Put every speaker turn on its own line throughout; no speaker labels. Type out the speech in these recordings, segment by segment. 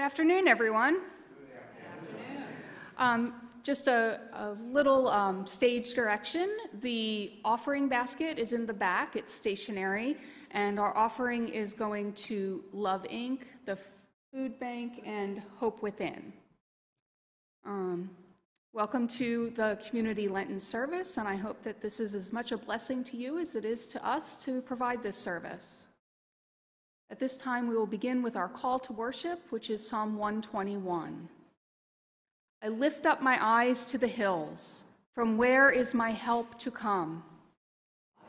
Good afternoon, everyone. Um, just a, a little um, stage direction. The offering basket is in the back, it's stationary, and our offering is going to Love Inc., the Food Bank, and Hope Within. Um, welcome to the Community Lenten Service, and I hope that this is as much a blessing to you as it is to us to provide this service. At this time, we will begin with our call to worship, which is Psalm 121. I lift up my eyes to the hills. From where is my help to come?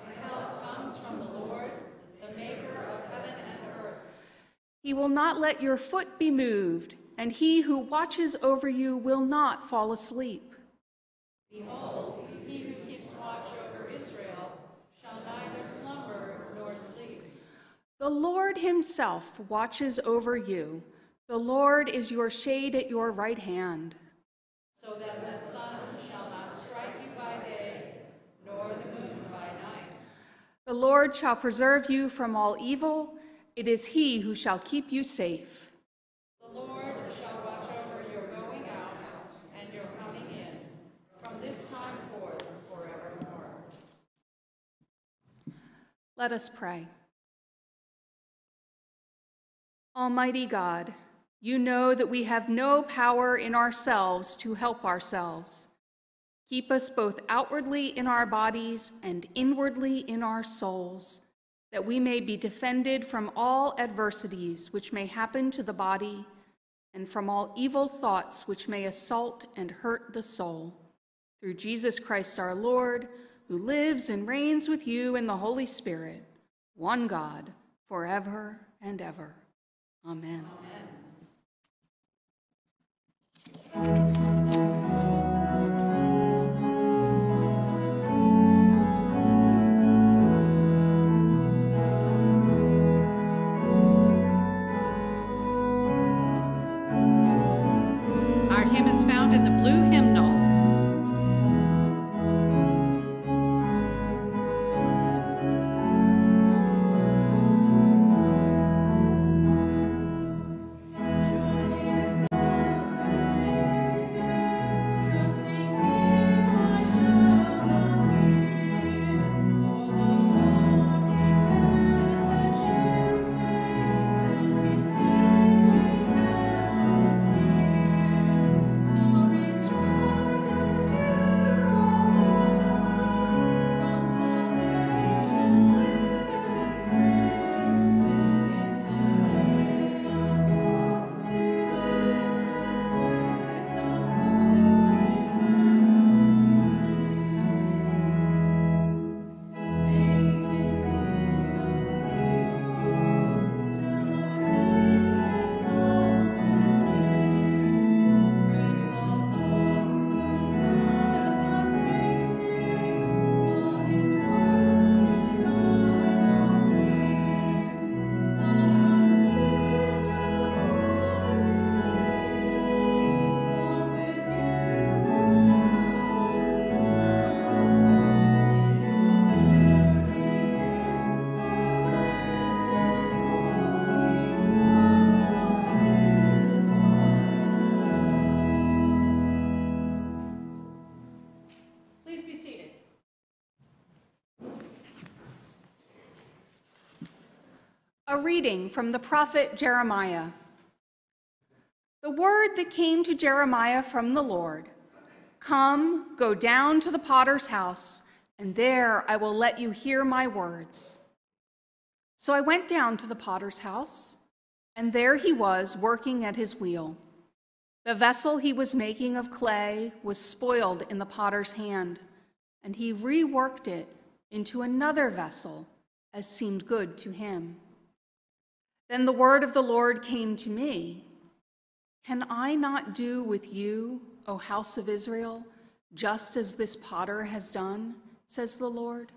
My help comes from the Lord, the maker of heaven and earth.
He will not let your foot be moved, and he who watches over you will not fall asleep.
Behold, he who keeps watch over Israel shall neither slumber nor sleep.
The Lord himself watches over you. The Lord is your shade at your right hand.
So that the sun shall not strike you by day, nor the moon by night.
The Lord shall preserve you from all evil. It is he who shall keep you safe.
The Lord shall watch over your going out and your coming in, from this time forth and forevermore.
Let us pray. Almighty God, you know that we have no power in ourselves to help ourselves. Keep us both outwardly in our bodies and inwardly in our souls, that we may be defended from all adversities which may happen to the body and from all evil thoughts which may assault and hurt the soul. Through Jesus Christ our Lord, who lives and reigns with you in the Holy Spirit, one God, forever and ever. Amen.
Our hymn is found in the blue hymnal.
Reading from the prophet Jeremiah. The word that came to Jeremiah from the Lord Come, go down to the potter's house, and there I will let you hear my words. So I went down to the potter's house, and there he was working at his wheel. The vessel he was making of clay was spoiled in the potter's hand, and he reworked it into another vessel as seemed good to him. Then the word of the Lord came to me Can I not do with you, O house of Israel, just as this potter has done, says the Lord?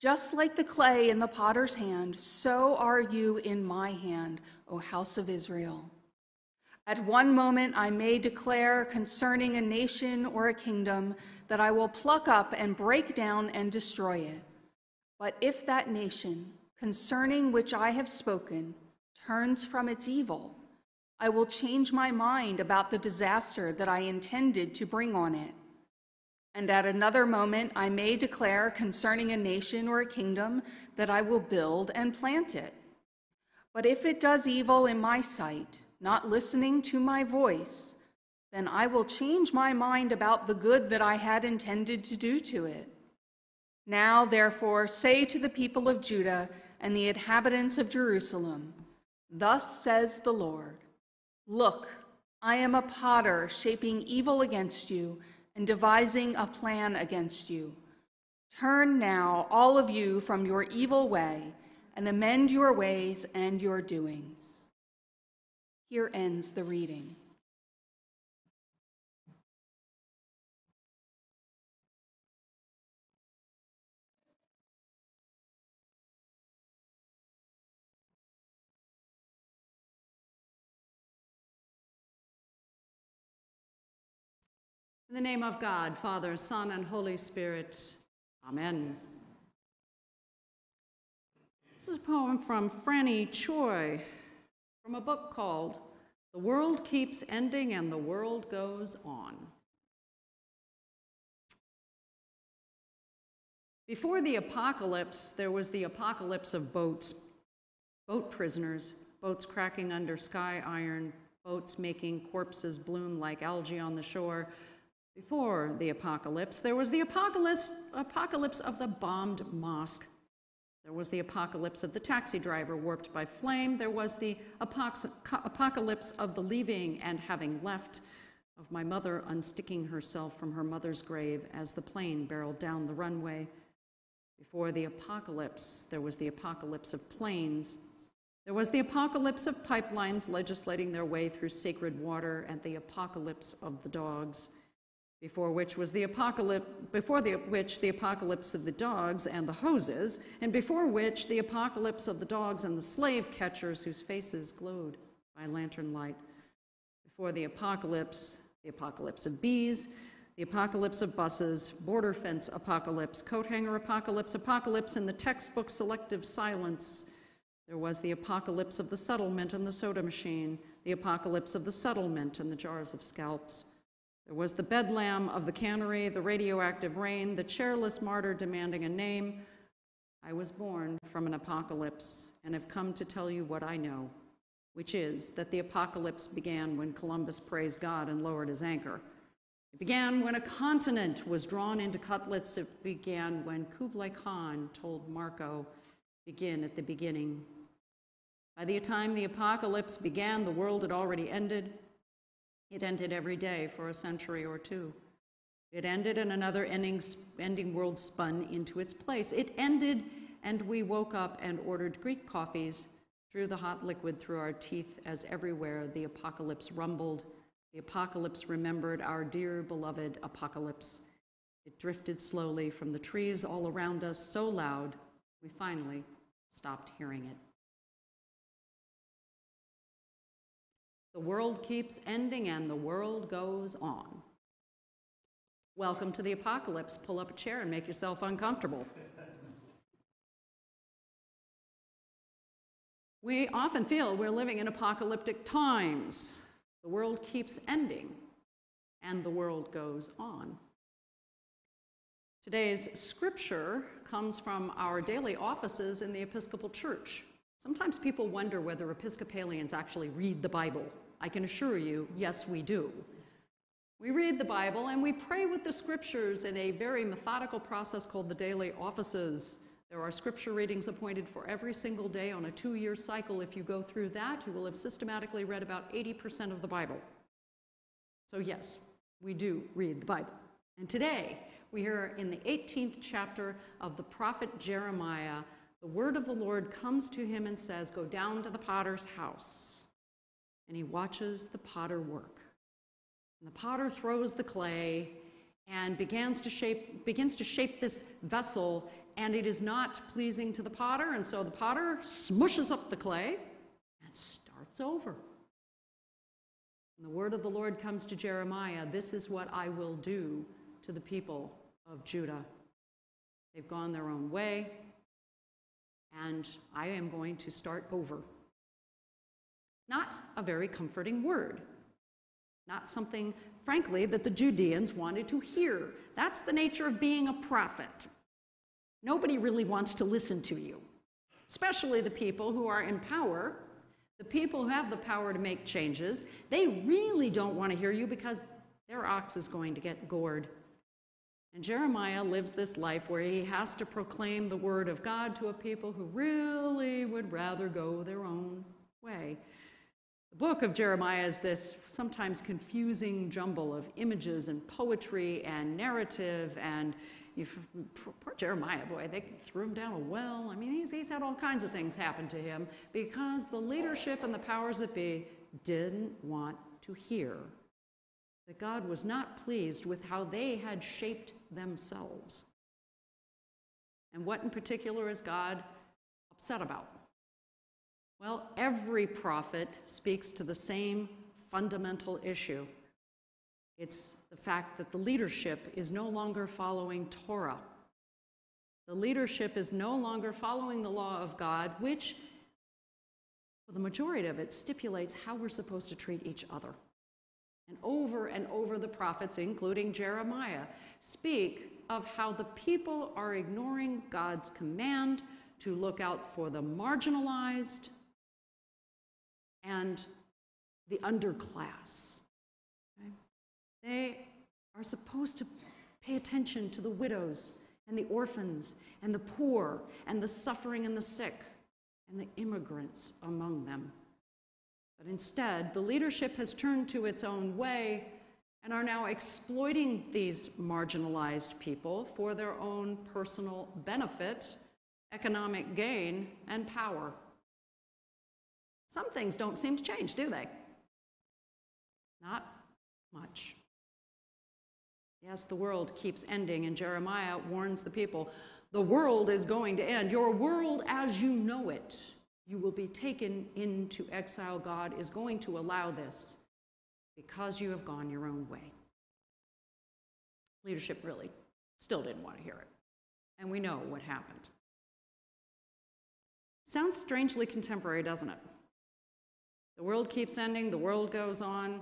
Just like the clay in the potter's hand, so are you in my hand, O house of Israel. At one moment I may declare concerning a nation or a kingdom that I will pluck up and break down and destroy it. But if that nation, concerning which I have spoken, turns from its evil, I will change my mind about the disaster that I intended to bring on it. And at another moment, I may declare concerning a nation or a kingdom that I will build and plant it. But if it does evil in my sight, not listening to my voice, then I will change my mind about the good that I had intended to do to it. Now, therefore, say to the people of Judah and the inhabitants of Jerusalem, Thus says the Lord Look, I am a potter shaping evil against you and devising a plan against you. Turn now, all of you, from your evil way and amend your ways and your doings. Here ends the reading.
In the name of God, Father, Son, and Holy Spirit, Amen. This is a poem from Franny Choi from a book called The World Keeps Ending and the World Goes On. Before the apocalypse, there was the apocalypse of boats, boat prisoners, boats cracking under sky iron, boats making corpses bloom like algae on the shore, before the apocalypse, there was the apocalypse, apocalypse of the bombed mosque. There was the apocalypse of the taxi driver warped by flame. There was the apocalypse of the leaving and having left, of my mother unsticking herself from her mother's grave as the plane barreled down the runway. Before the apocalypse, there was the apocalypse of planes. There was the apocalypse of pipelines legislating their way through sacred water and the apocalypse of the dogs before which was the apocalypse, before the, which the apocalypse of the dogs and the hoses, and before which the apocalypse of the dogs and the slave catchers whose faces glowed by lantern light. Before the apocalypse, the apocalypse of bees, the apocalypse of buses, border fence apocalypse, coat hanger apocalypse, apocalypse in the textbook selective silence. There was the apocalypse of the settlement and the soda machine, the apocalypse of the settlement and the jars of scalps. There was the bedlam of the cannery, the radioactive rain, the chairless martyr demanding a name. I was born from an apocalypse and have come to tell you what I know, which is that the apocalypse began when Columbus praised God and lowered his anchor. It began when a continent was drawn into cutlets. It began when Kublai Khan told Marco, begin at the beginning. By the time the apocalypse began, the world had already ended. It ended every day for a century or two. It ended and another ending, ending world spun into its place. It ended and we woke up and ordered Greek coffees, drew the hot liquid through our teeth as everywhere the apocalypse rumbled. The apocalypse remembered our dear beloved apocalypse. It drifted slowly from the trees all around us so loud we finally stopped hearing it. The world keeps ending and the world goes on. Welcome to the apocalypse. Pull up a chair and make yourself uncomfortable. We often feel we're living in apocalyptic times. The world keeps ending and the world goes on. Today's scripture comes from our daily offices in the Episcopal Church. Sometimes people wonder whether Episcopalians actually read the Bible. I can assure you, yes, we do. We read the Bible and we pray with the scriptures in a very methodical process called the daily offices. There are scripture readings appointed for every single day on a two year cycle. If you go through that, you will have systematically read about 80% of the Bible. So, yes, we do read the Bible. And today, we hear in the 18th chapter of the prophet Jeremiah, the word of the Lord comes to him and says, Go down to the potter's house and he watches the potter work. And the potter throws the clay and begins to shape, begins to shape this vessel, and it is not pleasing to the potter, and so the potter smushes up the clay and starts over. And the word of the Lord comes to Jeremiah This is what I will do to the people of Judah. They've gone their own way, and I am going to start over. Not a very comforting word. Not something, frankly, that the Judeans wanted to hear. That's the nature of being a prophet. Nobody really wants to listen to you, especially the people who are in power, the people who have the power to make changes. They really don't want to hear you because their ox is going to get gored. And Jeremiah lives this life where he has to proclaim the word of God to a people who really would rather go their own way. The book of Jeremiah is this sometimes confusing jumble of images and poetry and narrative and poor Jeremiah, boy, they threw him down a well. I mean, he's, he's had all kinds of things happen to him because the leadership and the powers that be didn't want to hear that God was not pleased with how they had shaped themselves. And what in particular is God upset about? Well, every prophet speaks to the same fundamental issue. It's the fact that the leadership is no longer following Torah. The leadership is no longer following the law of God, which, for the majority of it, stipulates how we're supposed to treat each other. And over and over, the prophets, including Jeremiah, speak of how the people are ignoring God's command to look out for the marginalized and the underclass. Okay? They are supposed to pay attention to the widows and the orphans and the poor and the suffering and the sick and the immigrants among them. But instead, the leadership has turned to its own way and are now exploiting these marginalized people for their own personal benefit, economic gain, and power. Some things don't seem to change, do they? Not much. Yes, the world keeps ending, and Jeremiah warns the people the world is going to end. Your world as you know it you will be taken into exile. God is going to allow this because you have gone your own way. Leadership really still didn't want to hear it. And we know what happened. Sounds strangely contemporary, doesn't it? The world keeps ending, the world goes on.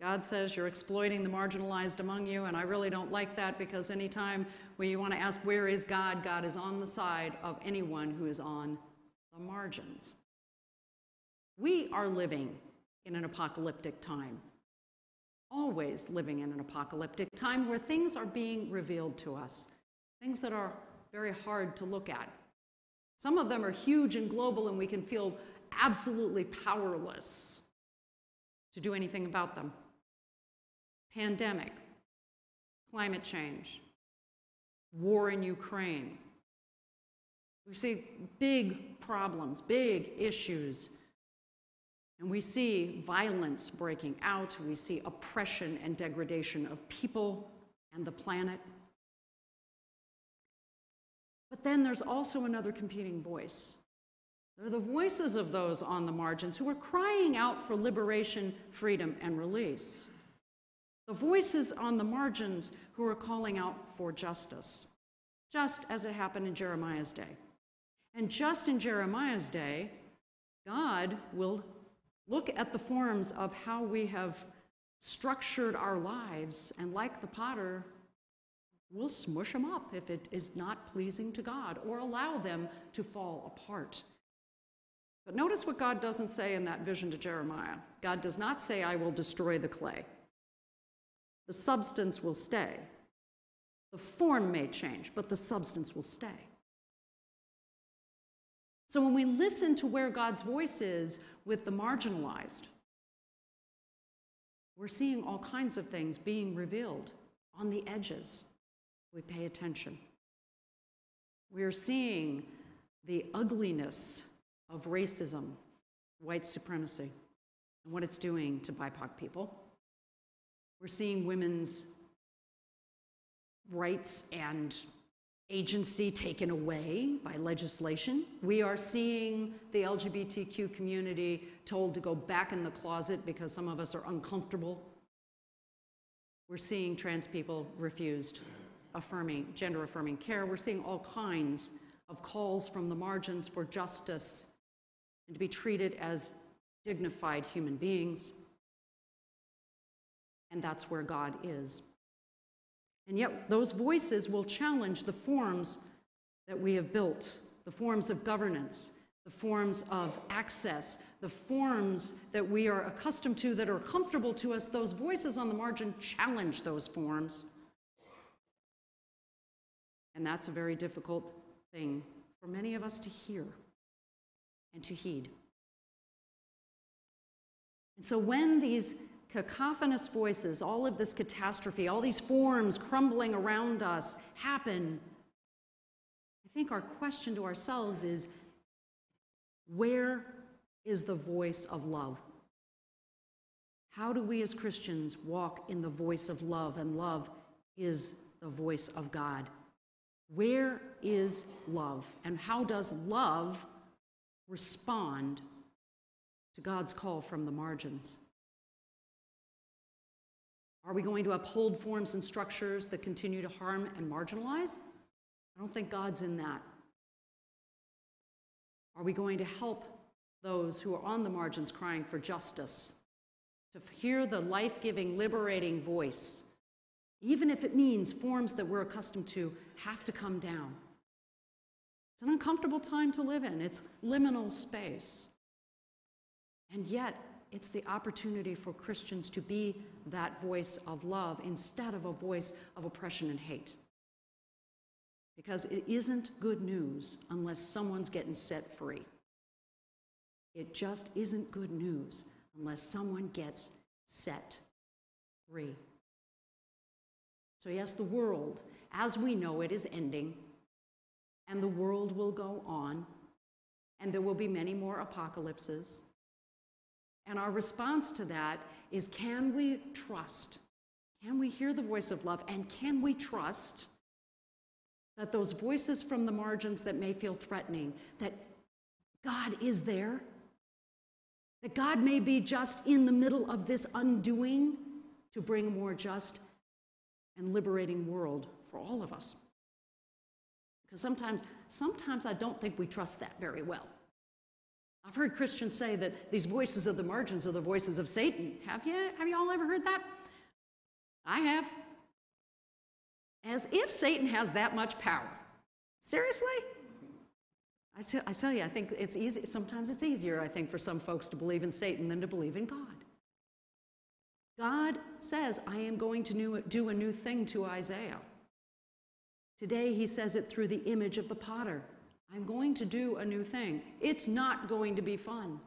God says you're exploiting the marginalized among you, and I really don't like that because anytime when you want to ask where is God, God is on the side of anyone who is on the margins. We are living in an apocalyptic time, always living in an apocalyptic time where things are being revealed to us, things that are very hard to look at. Some of them are huge and global, and we can feel absolutely powerless to do anything about them. Pandemic, climate change, war in Ukraine, we see big problems, big issues. And we see violence breaking out. We see oppression and degradation of people and the planet. But then there's also another competing voice. There are the voices of those on the margins who are crying out for liberation, freedom, and release. The voices on the margins who are calling out for justice, just as it happened in Jeremiah's day. And just in Jeremiah's day, God will look at the forms of how we have structured our lives, and like the potter, we'll smush them up if it is not pleasing to God or allow them to fall apart. But notice what God doesn't say in that vision to Jeremiah. God does not say, I will destroy the clay. The substance will stay. The form may change, but the substance will stay. So when we listen to where God's voice is with the marginalized, we're seeing all kinds of things being revealed on the edges. We pay attention. We're seeing the ugliness of racism, white supremacy, and what it's doing to BIPOC people. We're seeing women's rights and agency taken away by legislation. We are seeing the LGBTQ community told to go back in the closet because some of us are uncomfortable. We're seeing trans people refused affirming, gender affirming care. We're seeing all kinds of calls from the margins for justice and to be treated as dignified human beings. And that's where God is. And yet, those voices will challenge the forms that we have built the forms of governance, the forms of access, the forms that we are accustomed to that are comfortable to us. Those voices on the margin challenge those forms. And that's a very difficult thing for many of us to hear and to heed. And so when these cacophonous voices, all of this catastrophe, all these forms crumbling around us happen, I think our question to ourselves is where is the voice of love? How do we as Christians walk in the voice of love? And love is the voice of God. Where is love? And how does love respond to God's call from the margins? Are we going to uphold forms and structures that continue to harm and marginalize? I don't think God's in that. Are we going to help those who are on the margins crying for justice to hear the life giving, liberating voice, even if it means forms that we're accustomed to have to come down? It's an uncomfortable time to live in, it's liminal space. And yet, it's the opportunity for Christians to be that voice of love instead of a voice of oppression and hate. Because it isn't good news unless someone's getting set free. It just isn't good news unless someone gets set free. So, yes, the world, as we know it, is ending, and the world will go on, and there will be many more apocalypses. And our response to that is can we trust? Can we hear the voice of love? And can we trust that those voices from the margins that may feel threatening, that God is there? That God may be just in the middle of this undoing to bring a more just and liberating world for all of us. Because sometimes, sometimes I don't think we trust that very well. I've heard Christians say that these voices of the margins are the voices of Satan. Have you? Have you all ever heard that? I have. As if Satan has that much power. Seriously? I tell, I tell you, I think it's easy. Sometimes it's easier, I think, for some folks to believe in Satan than to believe in God. God says, I am going to do a new thing to Isaiah. Today, he says it through the image of the potter. I'm going to do a new thing. It's not going to be fun.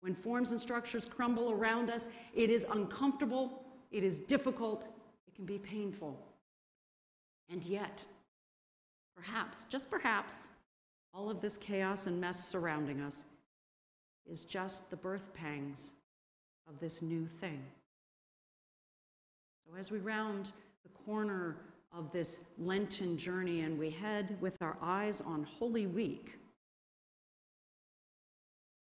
When forms and structures crumble around us, it is uncomfortable, it is difficult, it can be painful. And yet, perhaps, just perhaps, all of this chaos and mess surrounding us is just the birth pangs of this new thing. So, as we round the corner of this Lenten journey and we head with our eyes on Holy Week,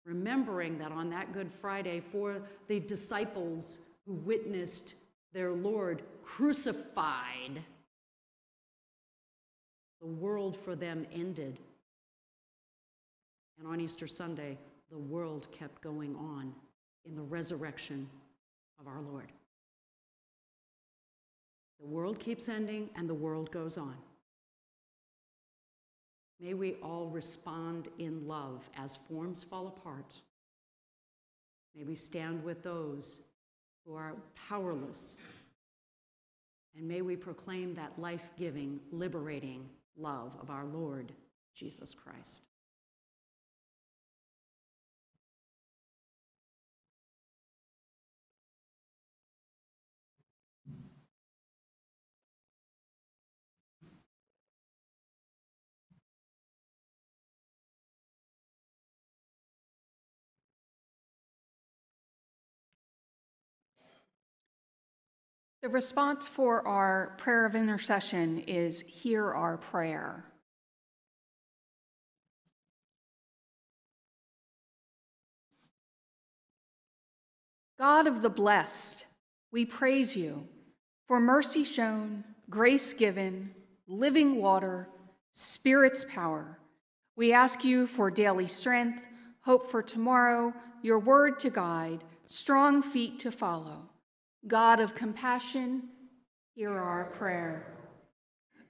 remembering that on that Good Friday, for the disciples who witnessed their Lord crucified, the world for them ended. And on Easter Sunday, the world kept going on in the resurrection of our Lord. The world keeps ending and the world goes on. May we all respond in love as forms fall apart. May we stand with those who are powerless. And may we proclaim that life giving, liberating love of our Lord Jesus Christ.
The response for our prayer of intercession is hear our prayer. God of the blessed, we praise you for mercy shown, grace given, living water, Spirit's power. We ask you for daily strength, hope for tomorrow, your word to guide, strong feet to follow. God of compassion, hear our prayer.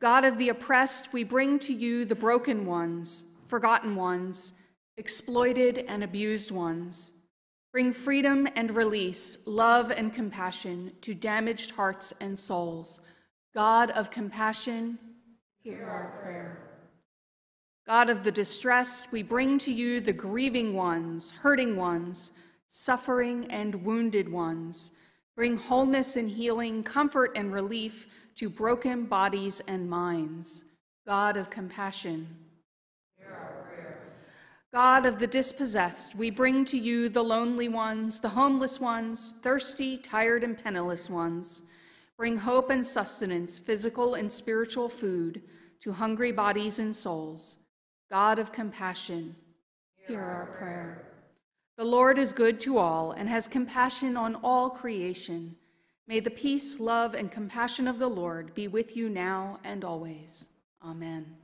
God of the oppressed, we bring to you the broken ones, forgotten ones, exploited and abused ones. Bring freedom and release, love and compassion to damaged hearts and souls. God of compassion, hear our prayer. God of the distressed, we bring to you the grieving ones, hurting ones, suffering and wounded ones. Bring wholeness and healing, comfort and relief to broken bodies and minds. God of compassion, God of the dispossessed, we bring to you the lonely ones, the homeless ones, thirsty, tired, and penniless ones. Bring hope and sustenance, physical and spiritual food, to hungry bodies and souls. God of compassion, hear our prayer. The Lord is good to all and has compassion on all creation. May the peace, love, and compassion of the Lord be with you now and always. Amen.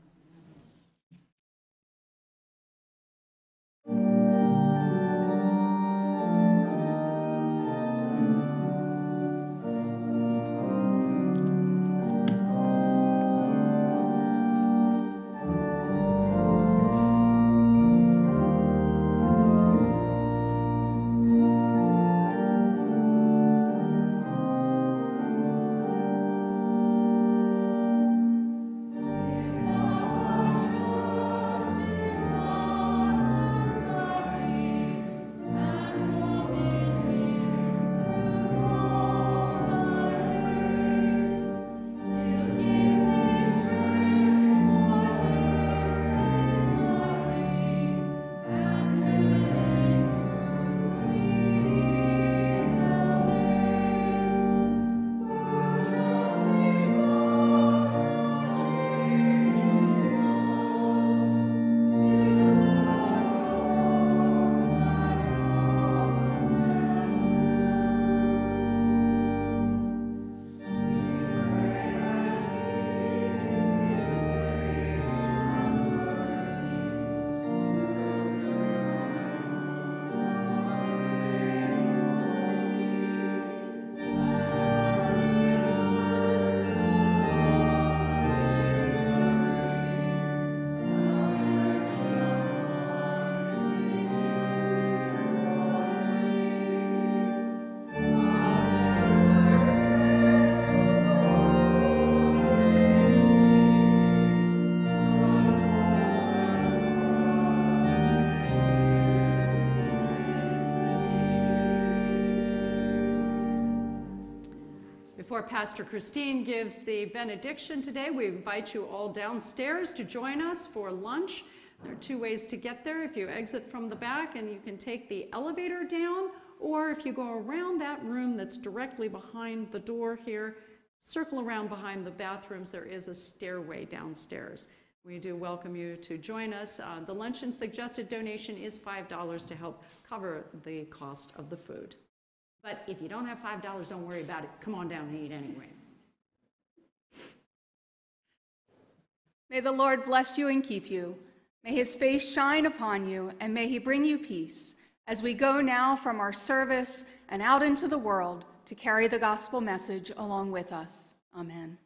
Before Pastor Christine gives the benediction today, we invite you all downstairs to join us for lunch. There are two ways to get there. If you exit from the back and you can take the elevator down, or if you go around that room that's directly behind the door here, circle around behind the bathrooms, there is a stairway downstairs. We do welcome you to join us. Uh, the luncheon suggested donation is $5 to help cover the cost of the food. But if you don't have $5, don't worry about it. Come on down and eat anyway.
May the Lord bless you and keep you. May his face shine upon you, and may he bring you peace as we go now from our service and out into the world to carry the gospel message along with us. Amen.